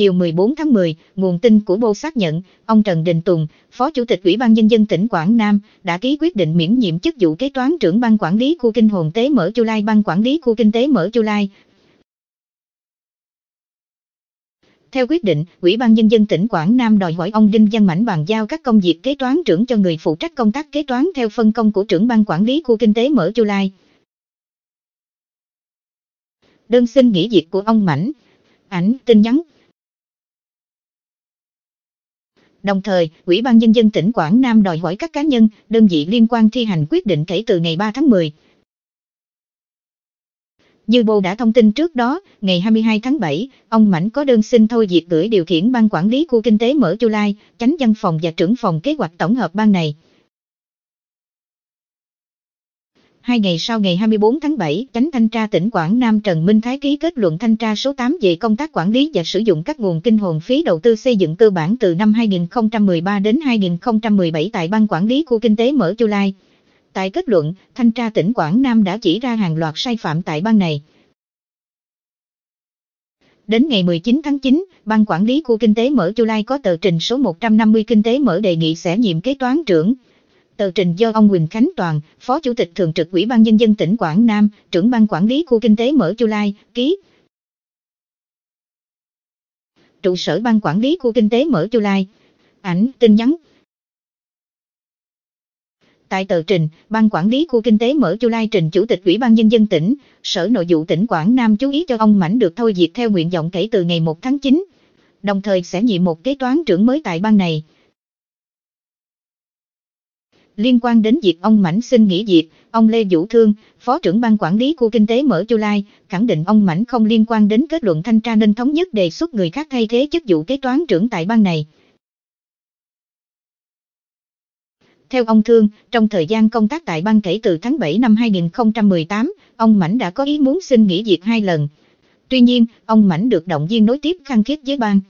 Chiều 14 tháng 10, nguồn tin của Bô xác nhận, ông Trần Đình Tùng, Phó Chủ tịch Ủy ban Nhân dân tỉnh Quảng Nam, đã ký quyết định miễn nhiệm chức vụ kế toán trưởng ban quản lý khu kinh hồn tế mở Chu Lai ban quản lý khu kinh tế mở Chu Lai. Theo quyết định, Ủy ban Nhân dân tỉnh Quảng Nam đòi hỏi ông Đinh Văn Mãnh bàn giao các công việc kế toán trưởng cho người phụ trách công tác kế toán theo phân công của trưởng ban quản lý khu kinh tế mở Chu Lai. Đơn xin nghỉ việc của ông Mãnh. Ảnh, tin nhắn. Đồng thời, Ủy ban Nhân dân tỉnh Quảng Nam đòi hỏi các cá nhân, đơn vị liên quan thi hành quyết định kể từ ngày 3 tháng 10. Như Bộ đã thông tin trước đó, ngày 22 tháng 7, ông Mảnh có đơn xin thôi việc gửi điều khiển ban quản lý khu kinh tế mở Chu Lai, tránh văn phòng và trưởng phòng kế hoạch tổng hợp ban này. Hai ngày sau ngày 24 tháng 7, Chánh Thanh tra tỉnh Quảng Nam Trần Minh Thái ký kết luận thanh tra số 8 về công tác quản lý và sử dụng các nguồn kinh hồn phí đầu tư xây dựng cơ bản từ năm 2013 đến 2017 tại Ban Quản lý Khu Kinh tế Mở Chu Lai. Tại kết luận, Thanh tra tỉnh Quảng Nam đã chỉ ra hàng loạt sai phạm tại ban này. Đến ngày 19 tháng 9, Ban Quản lý Khu Kinh tế Mở Chu Lai có tờ trình số 150 Kinh tế Mở đề nghị sẽ nhiệm kế toán trưởng. Tờ trình do ông Quỳnh Khánh Toàn, Phó Chủ tịch Thường trực Ủy ban Nhân dân tỉnh Quảng Nam, trưởng Ban Quản lý Khu Kinh tế Mở Chu Lai, ký. Trụ sở Ban Quản lý Khu Kinh tế Mở Chu Lai. Ảnh, tin nhắn, Tại tờ trình, Ban Quản lý Khu Kinh tế mở Chu Lai trình Chủ tịch Ủy ban Nhân dân tỉnh, Sở Nội vụ tỉnh Quảng Nam chú ý cho ông Mảnh được thôi việc theo nguyện vọng kể từ ngày 1 tháng 9, đồng thời sẽ nhiệm một kế toán trưởng mới tại ban này. Liên quan đến việc ông Mảnh xin nghỉ việc, ông Lê Vũ Thương, Phó trưởng Ban Quản lý Khu Kinh tế mở Chu Lai, khẳng định ông Mảnh không liên quan đến kết luận thanh tra nên thống nhất đề xuất người khác thay thế chức vụ kế toán trưởng tại ban này. Theo ông Thương, trong thời gian công tác tại ban kể từ tháng 7 năm 2018, ông Mảnh đã có ý muốn xin nghỉ việc hai lần. Tuy nhiên, ông Mảnh được động viên nối tiếp khăng khít với ban.